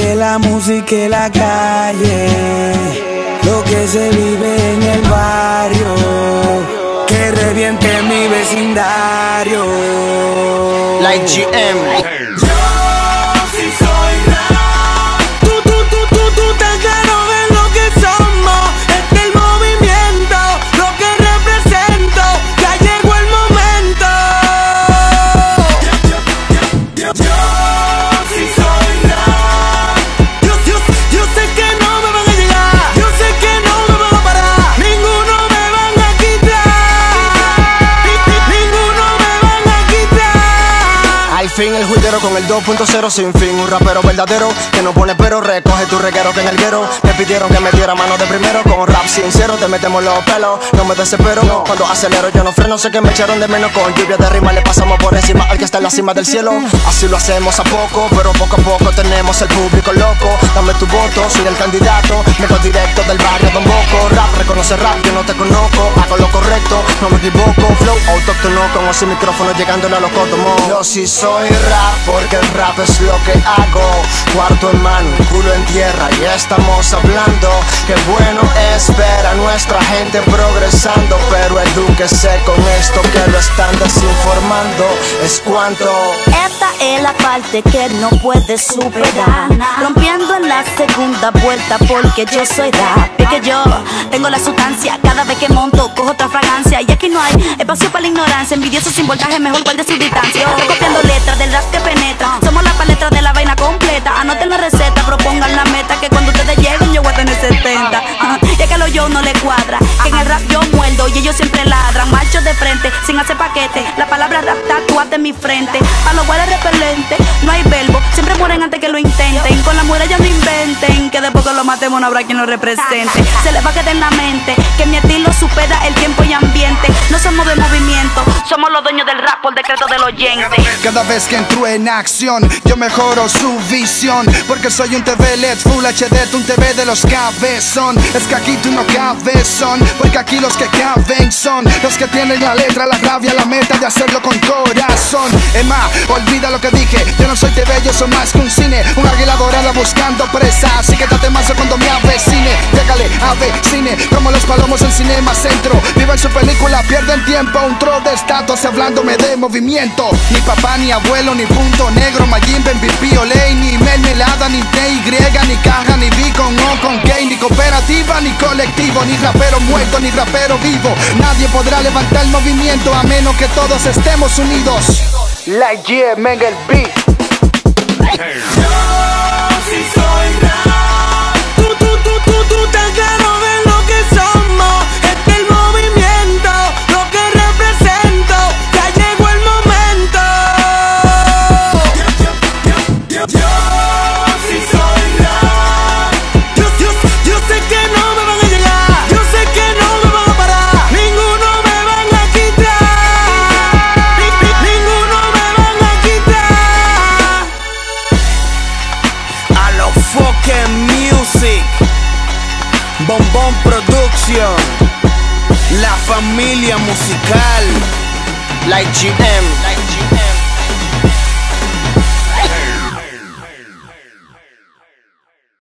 la música y la calle, lo que se vive en el barrio, que reviente mi vecindario. La IGM. Con el 2.0 sin fin. Un rapero verdadero que no pone pero Recoge tu reguero que en el guero Me pidieron que metiera mano de primero. Con rap sincero te metemos los pelos. No me desespero cuando acelero yo no freno Sé que me echaron de menos. Con lluvia de rima Le pasamos por encima al que está en la cima del cielo. Así lo hacemos a poco Pero poco a poco tenemos el público loco tu voto, soy el candidato Vengo directo del barrio Don Boco Rap, reconoce rap, yo no te conozco Hago lo correcto, no me equivoco. Flow autóctono como si micrófono llegándole a los cótomos Yo sí soy rap porque el rap es lo que hago. Cuarto en mano, culo en tierra y estamos hablando. Que bueno es ver a nuestra gente progresando Pero edúquese con esto que lo están desinformando. Es cuanto La parte que no puedes superar Rompiendo en la segunda vuelta porque yo soy rap Es que yo tengo la sustancia Cada vez que monto cojo otra fragancia Y aquí no hay espacio para la ignorancia Envidioso sin voltaje, mejor guarde su distancia copiando letras del rap que penetra. Somos la paleta de la vaina completa. Anoten la receta, propongan la meta. Que cuando ustedes lleguen, yo voy a tener 70. Frente. A los guardias repelente, no hay verbo. Siempre mueren antes que lo intenten. Con la muralla no inventen. Que después que lo matemos no habrá quien lo represente. Se les va a quedar en la mente. Que mi estilo supera el tiempo y ambiente. No somos de movimiento. Somos los dueños del rap por decreto del oyente. Cada vez que entro en acción, yo mejoro su visión. Porque soy un TV LED Full HD, un TV de los cabezón. Es que aquí tú no cabes porque aquí los que caben son los que tienen la letra, la rabia, la meta de hacerlo con corazón. Emma, olvida lo que dije, yo no soy TV, yo soy más que un cine. Un águila dorada buscando presa, así que date más cuando me avecine. Llegale, cine como los palomos en Cinema Centro. Viven su película, pierden tiempo, un tro de estatus hablándome de movimiento. Ni papá, ni abuelo, ni punto negro, Majin, Ben, ni melmelada, ni TY, ni caja, ni B con cooperativa, ni colectivo, ni rapero muerto, ni rapero vivo. Nadie podrá levantar el movimiento a menos que todos estemos unidos. Like yeah, mega el beat. Bombón Production, la familia musical, la IGM.